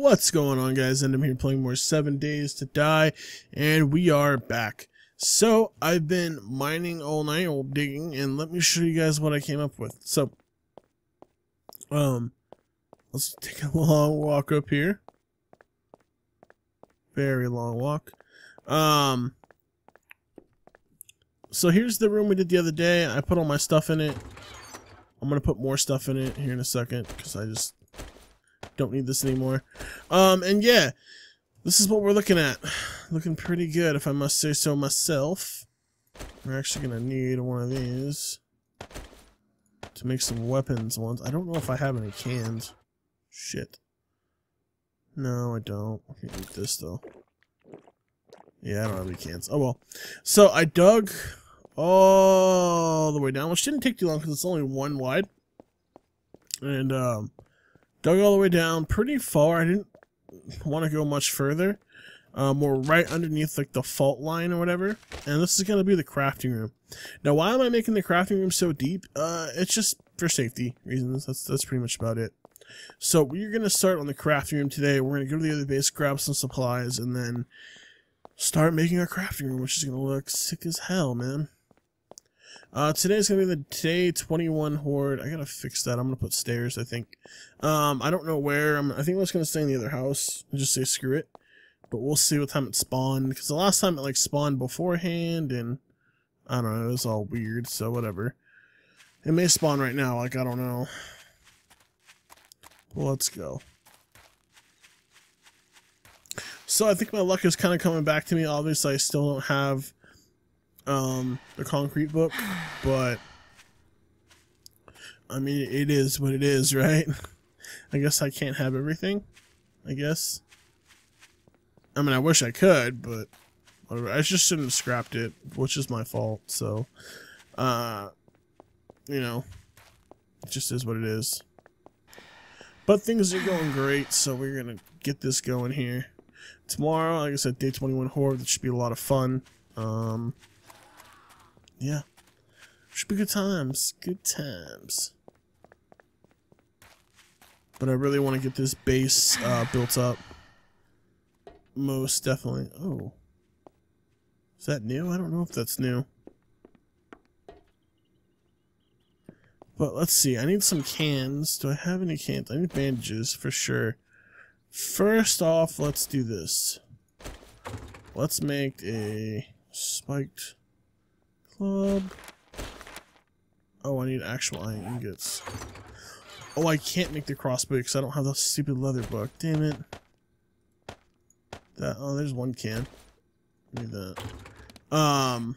What's going on guys? And I'm here playing more 7 Days to Die and we are back. So I've been mining all night or digging and let me show you guys what I came up with. So um let's take a long walk up here. Very long walk. Um so here's the room we did the other day. I put all my stuff in it. I'm gonna put more stuff in it here in a second because I just don't need this anymore. Um, and yeah, this is what we're looking at. Looking pretty good, if I must say so myself. We're actually gonna need one of these to make some weapons ones. I don't know if I have any cans. Shit. No, I don't. I can eat this though. Yeah, I don't have any cans. Oh well. So I dug all the way down, which didn't take too long because it's only one wide. And um, dug all the way down pretty far. I didn't want to go much further. Um, we're right underneath like the fault line or whatever. And this is going to be the crafting room. Now, why am I making the crafting room so deep? Uh, it's just for safety reasons. That's, that's pretty much about it. So we're going to start on the crafting room today. We're going to go to the other base, grab some supplies, and then start making our crafting room, which is going to look sick as hell, man. Uh, today's gonna be the day 21 horde. I gotta fix that. I'm gonna put stairs, I think. Um, I don't know where. I'm, I think I'm just gonna stay in the other house and just say screw it. But we'll see what time it spawned. Because the last time it like spawned beforehand and I don't know, it was all weird, so whatever. It may spawn right now, like I don't know. Let's go. So I think my luck is kind of coming back to me. Obviously, I still don't have um, the concrete book, but I mean, it is what it is, right? I guess I can't have everything. I guess. I mean, I wish I could, but whatever. I just shouldn't have scrapped it, which is my fault. So, uh, you know, it just is what it is. But things are going great, so we're gonna get this going here. Tomorrow, like I said, day 21 Horde, that should be a lot of fun. Um, yeah. Should be good times. Good times. But I really want to get this base uh, built up. Most definitely. Oh. Is that new? I don't know if that's new. But let's see. I need some cans. Do I have any cans? I need bandages for sure. First off, let's do this. Let's make a spiked club. Oh, I need actual iron ingots. Oh, I can't make the crossbow because I don't have the stupid leather book. Damn it. That oh, there's one can. Need that. Um.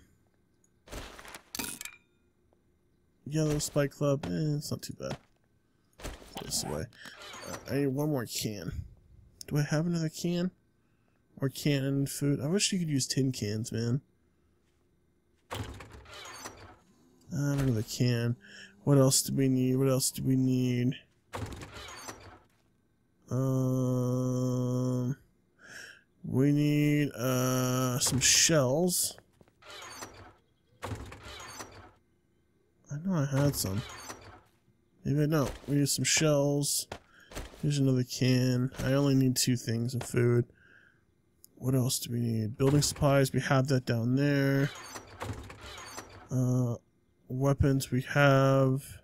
Yellow spike club. Eh, it's not too bad. This away. Uh, I need one more can. Do I have another can? Or can food? I wish you could use tin cans, man. Know the can. What else do we need? What else do we need? Um, we need uh some shells. I know I had some. Maybe no. We need some shells. Here's another can. I only need two things of food. What else do we need? Building supplies. We have that down there. Uh, weapons we have.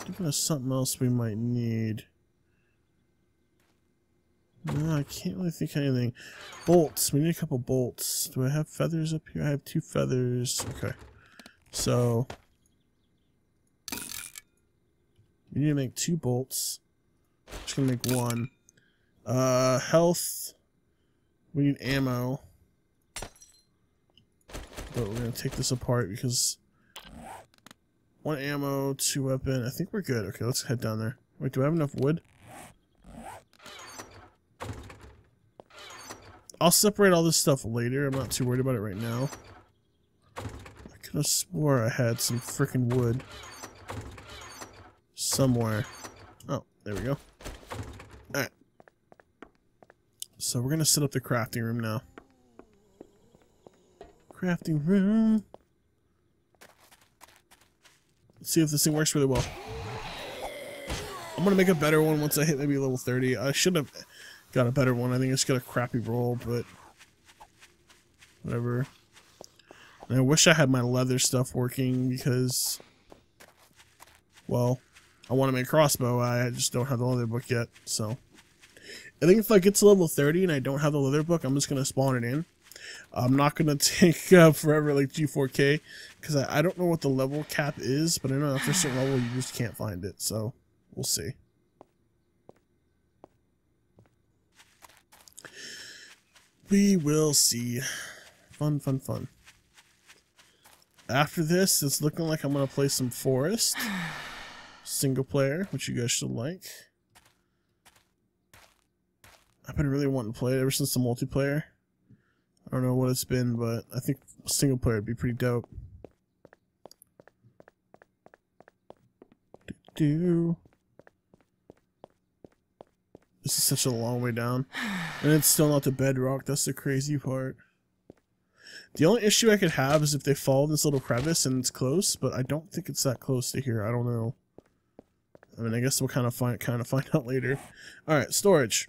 Thinking of something else we might need. No, I can't really think of anything. Bolts. We need a couple bolts. Do I have feathers up here? I have two feathers. Okay. So, we need to make two bolts. I'm just gonna make one. Uh, health. We need ammo. But we're going to take this apart because one ammo, two weapon. I think we're good. Okay, let's head down there. Wait, do I have enough wood? I'll separate all this stuff later. I'm not too worried about it right now. I could have swore I had some freaking wood somewhere. Oh, there we go. Alright. So we're going to set up the crafting room now crafting room. Let's see if this thing works really well. I'm gonna make a better one once I hit maybe level 30. I should have got a better one. I think it's got a crappy roll, but whatever. And I wish I had my leather stuff working because, well, I want to make a crossbow. I just don't have the leather book yet, so. I think if I get to level 30 and I don't have the leather book, I'm just going to spawn it in. I'm not going to take uh, forever like G4K because I, I don't know what the level cap is, but I know after a certain level you just can't find it, so we'll see. We will see. Fun, fun, fun. After this, it's looking like I'm going to play some Forest. Single player, which you guys should like. I've been really wanting to play it ever since the multiplayer. I don't know what it's been, but I think single player would be pretty dope. Do. This is such a long way down. And it's still not the bedrock, that's the crazy part. The only issue I could have is if they fall in this little crevice and it's close, but I don't think it's that close to here. I don't know. I mean, I guess we'll kind of find kind of find out later. All right, storage.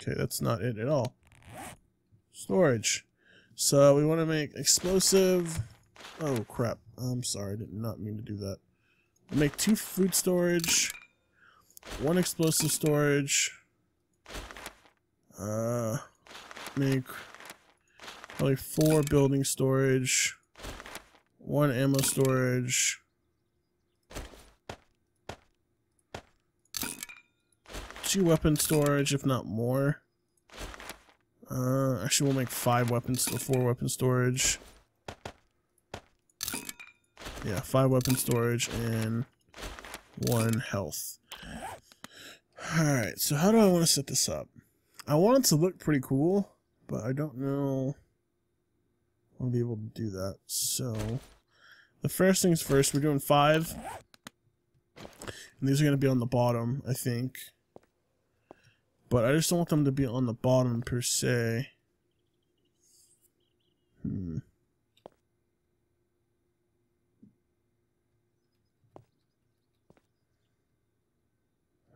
Okay, that's not it at all. Storage. So we want to make explosive. Oh crap! I'm sorry, I did not mean to do that. We'll make two food storage, one explosive storage. Uh, make Probably four building storage, one ammo storage, two weapon storage, if not more. Uh, actually, we'll make five weapons, or four weapon storage. Yeah, five weapon storage and one health. Alright, so how do I want to set this up? I want it to look pretty cool, but I don't know I'll be able to do that. So, the first things first, we're doing five. And these are going to be on the bottom, I think. But I just don't want them to be on the bottom per se. Hmm.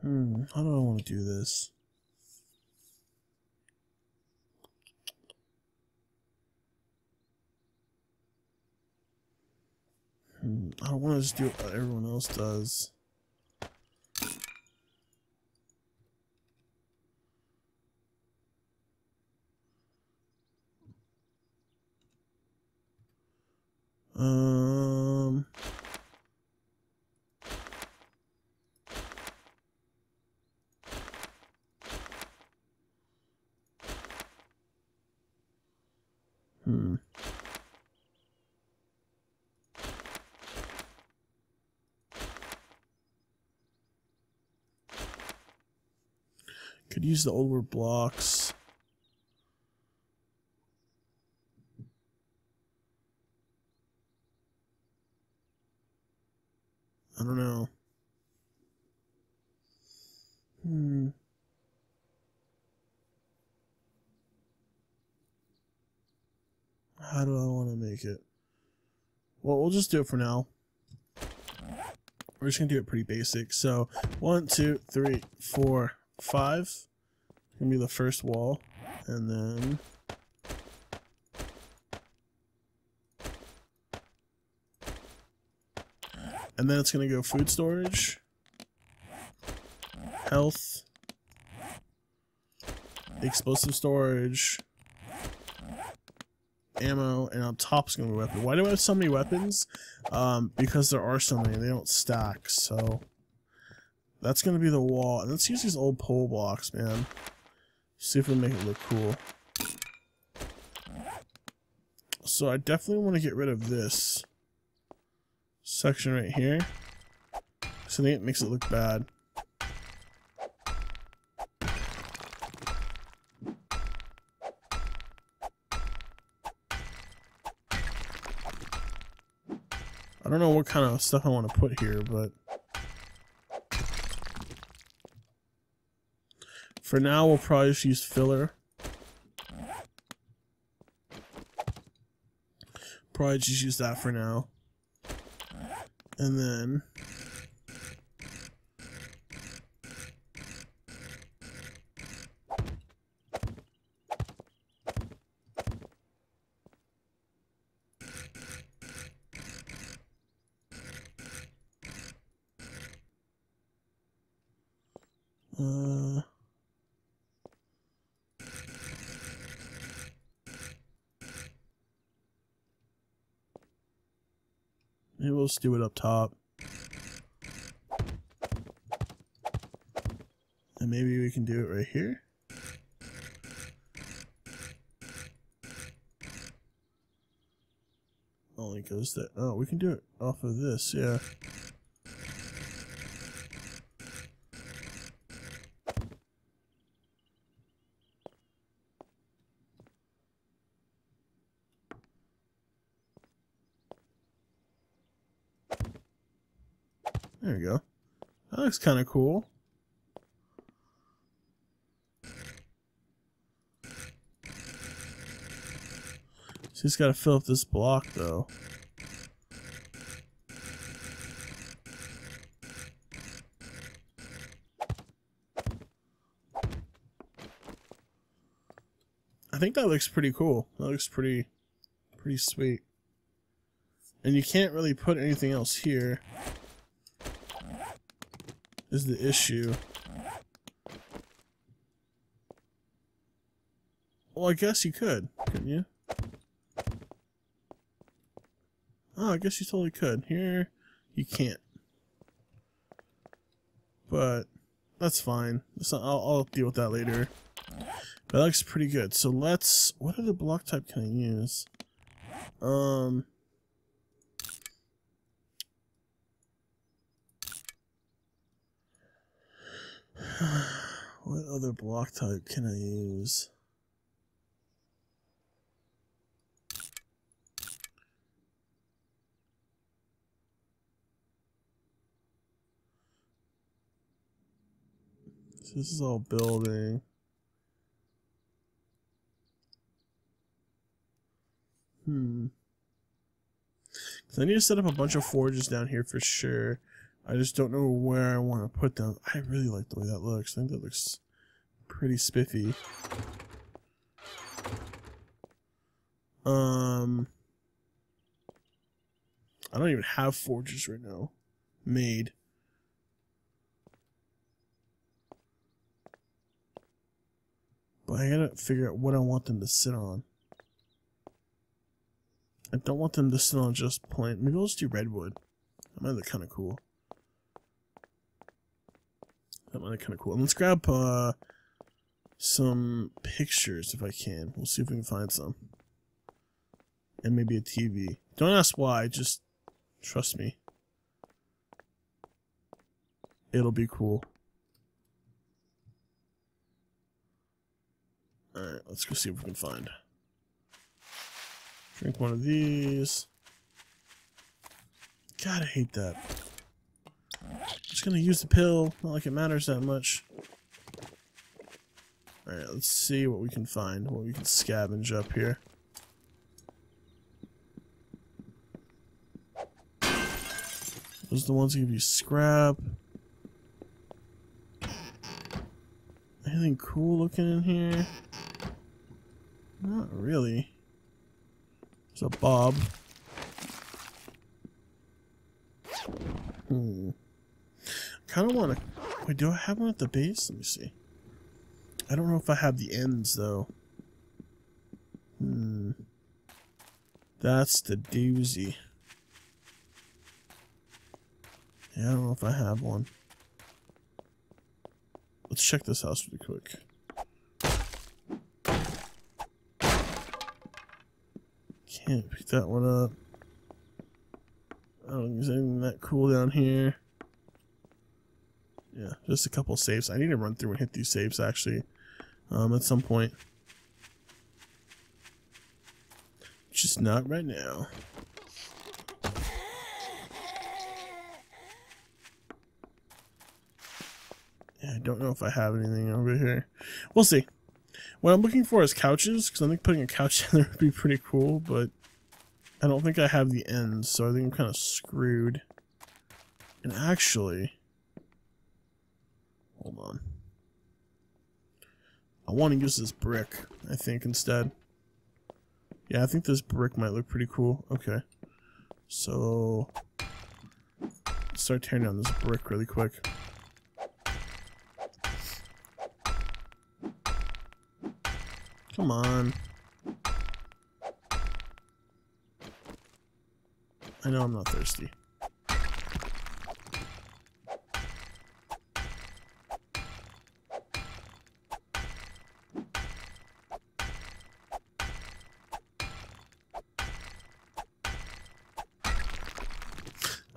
Hmm, how do I want to do this? Hmm, I don't want to just do what everyone else does. Um... Hmm. Could use the older blocks. I don't know. Hmm. How do I want to make it? Well, we'll just do it for now. We're just going to do it pretty basic. So, one, two, three, four, five. Gonna be the first wall, and then and then it's gonna go food storage, health, explosive storage, ammo, and on top is gonna be weapon. Why do I have so many weapons? Um, because there are so many, they don't stack, so that's going to be the wall. And let's use these old pole blocks, man. See if we make it look cool. So I definitely want to get rid of this section right here. So I think it makes it look bad. I don't know what kind of stuff I want to put here, but For now, we'll probably just use filler. Probably just use that for now. And then do it up top. And maybe we can do it right here. Only goes that. Oh, we can do it off of this, yeah. There we go. That looks kind of cool. So he's got to fill up this block, though. I think that looks pretty cool. That looks pretty, pretty sweet. And you can't really put anything else here. Is the issue. Well, I guess you could, couldn't you? Oh, I guess you totally could. Here, you can't. But, that's fine. Not, I'll, I'll deal with that later. That looks pretty good. So let's... What other block type can I use? Um... what other block type can I use? So this is all building. Hmm. I need to set up a bunch of forges down here for sure. I just don't know where I want to put them. I really like the way that looks. I think that looks pretty spiffy. Um, I don't even have forges right now made. But I gotta figure out what I want them to sit on. I don't want them to sit on just plant. Maybe I'll just do redwood. That might look kind of cool. That might be kind of cool. And let's grab uh, some pictures if I can. We'll see if we can find some. And maybe a TV. Don't ask why, just trust me. It'll be cool. Alright, let's go see what we can find. Drink one of these. God, I hate that. Just gonna use the pill. Not like it matters that much. Alright, let's see what we can find. What we can scavenge up here. Those are the ones that give you scrap. Anything cool looking in here? Not really. There's a bob. Hmm. Kind of want to... Wait, do I have one at the base? Let me see. I don't know if I have the ends, though. Hmm. That's the doozy. Yeah, I don't know if I have one. Let's check this house really quick. Can't pick that one up. I don't think there's anything that cool down here. Yeah, just a couple saves. I need to run through and hit these saves actually um, at some point. Just not right now. Yeah, I don't know if I have anything over here. We'll see. What I'm looking for is couches, because I think putting a couch in there would be pretty cool, but I don't think I have the ends, so I think I'm kind of screwed. And actually, Hold on. I want to use this brick, I think, instead. Yeah, I think this brick might look pretty cool. Okay. So... Start tearing down this brick really quick. Come on. I know I'm not thirsty.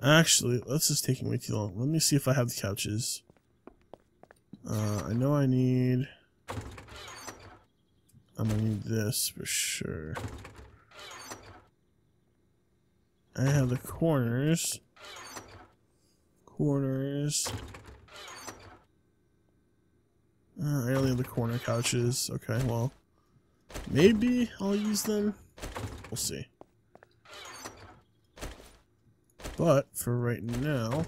Actually, this is taking way too long. Let me see if I have the couches. Uh, I know I need... I'm gonna need this for sure. I have the corners. Corners. Uh, I only have the corner couches. Okay, well, maybe I'll use them. We'll see. But for right now,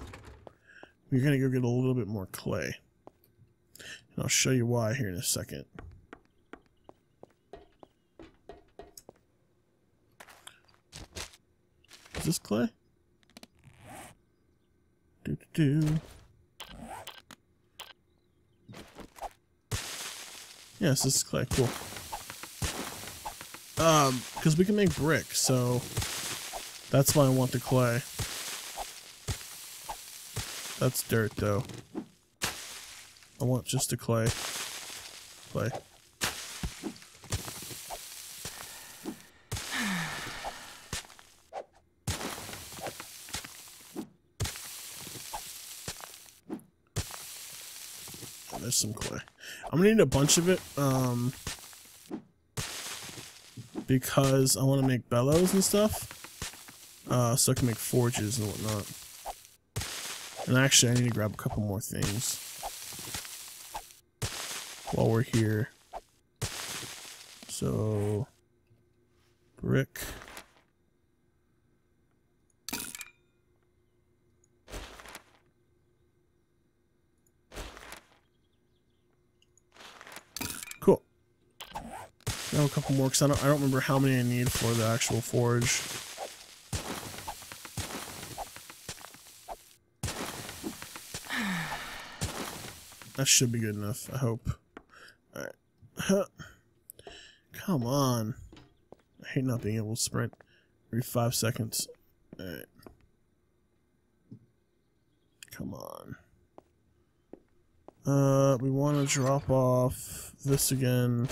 we're gonna go get a little bit more clay. And I'll show you why here in a second. Is this clay? Do do do. Yes, this is clay. Cool. Um, because we can make brick, so that's why I want the clay. That's dirt, though. I want just the clay. Clay. there's some clay. I'm gonna need a bunch of it, um, because I want to make bellows and stuff, uh, so I can make forges and whatnot. And actually, I need to grab a couple more things while we're here. So, brick. Cool. Now a couple more, because I don't, I don't remember how many I need for the actual forge. That should be good enough, I hope. Alright. Come on. I hate not being able to sprint every five seconds. Alright. Come on. Uh, we want to drop off this again.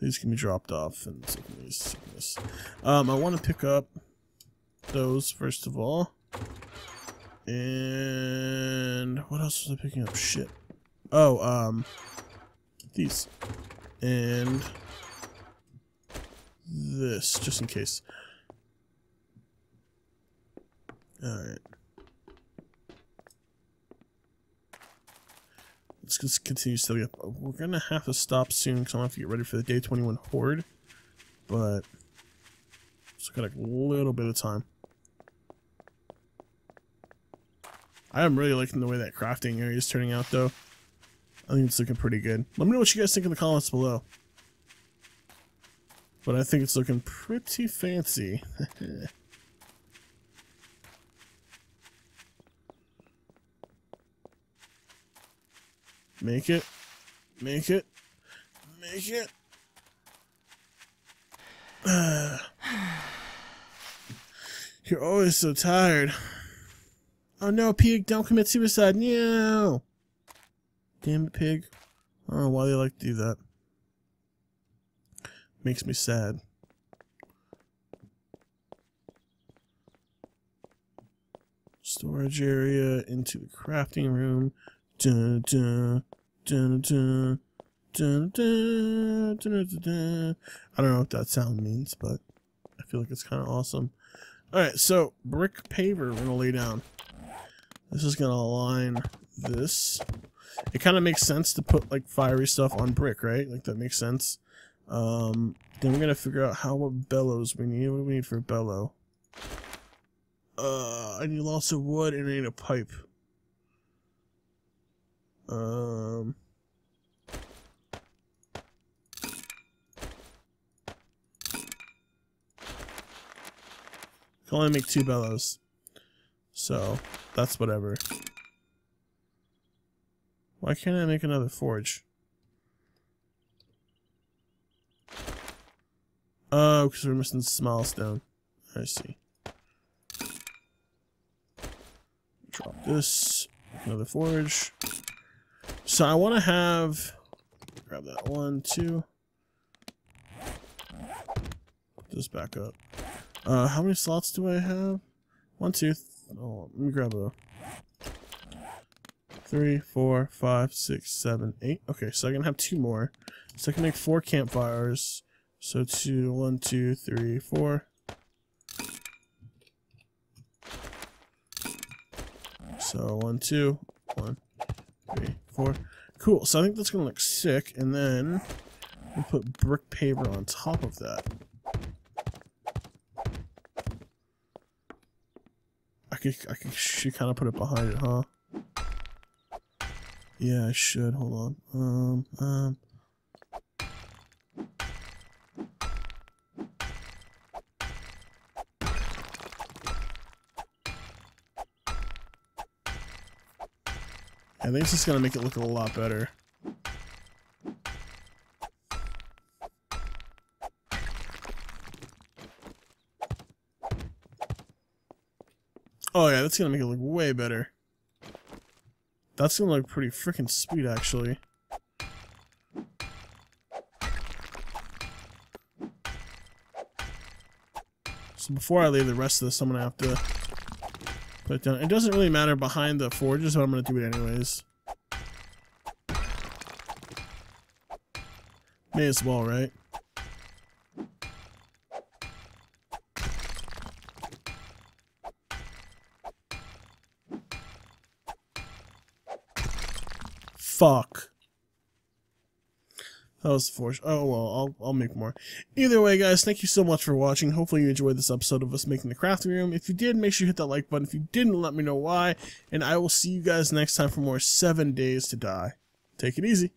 These can be dropped off, and so these. This. Um, I want to pick up those first of all. And what else was I picking up? Shit. Oh, um, these. And this, just in case. Alright. Let's continue setting up. We're gonna have to stop soon because I'm gonna have to get ready for the day 21 horde. But, just got a little bit of time. I am really liking the way that crafting area is turning out though. I think it's looking pretty good. Let me know what you guys think in the comments below. But I think it's looking pretty fancy. Make it. Make it. Make it. You're always so tired. Oh no, Pig, don't commit suicide. No! Damn it, pig. I don't know why they like to do that. Makes me sad. Storage area into the crafting room. Dun, dun, dun, dun, dun, dun, dun, dun, dun. I don't know what that sound means, but I feel like it's kind of awesome. Alright, so brick paver we're going to lay down. This is going to align this it kind of makes sense to put like fiery stuff on brick, right? Like that makes sense. Um, then we're gonna figure out how what bellows we need. What do we need for a bellow? Uh, I need lots of wood and I need a pipe. Um. Can only make two bellows. So, that's whatever. Why can't I make another forge? Oh, because we're missing small stone. I see. Drop this. Another forge. So I want to have... Grab that one, two. Put this back up. Uh, how many slots do I have? One, two. oh, let me grab a three, four, five, six, seven, eight. Okay, so I can have two more. So I can make four campfires. So two, one, two, three, four. So one, two, one, three, four. Cool. So I think that's gonna look sick, and then we'll put brick paver on top of that. I could, I could, should kind of put it behind it, huh? Yeah, I should. Hold on. Um, um. I think it's just gonna make it look a lot better. Oh yeah, that's gonna make it look way better. That's gonna look pretty freaking sweet, actually. So before I leave the rest of this, I'm gonna have to put it down. It doesn't really matter behind the forges, but I'm gonna do it anyways. May as well, right? That was forced. Oh, well, I'll, I'll make more. Either way, guys, thank you so much for watching. Hopefully you enjoyed this episode of us making the crafting room. If you did, make sure you hit that like button. If you didn't, let me know why. And I will see you guys next time for more 7 Days to Die. Take it easy.